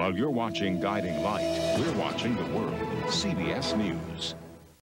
While you're watching Guiding Light, we're watching the world. CBS News.